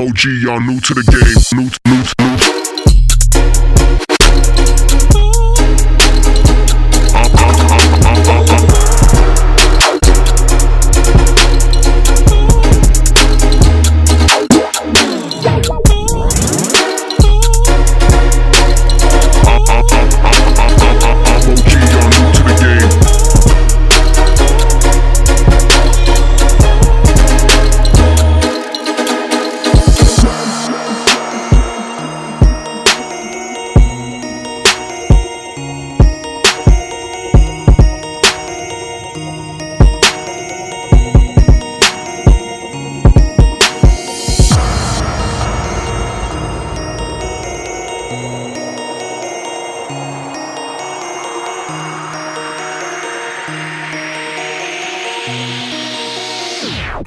OG, y'all new to the game. New, new, new.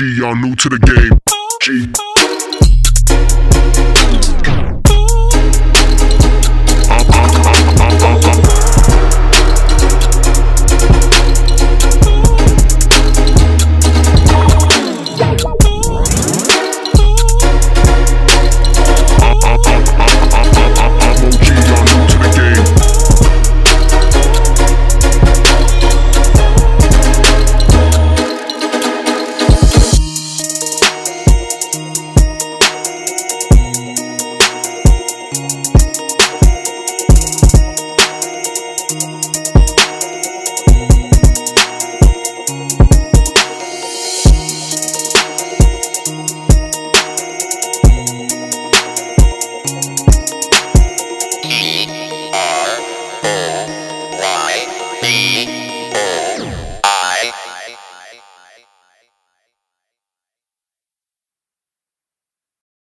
Y'all new to the game.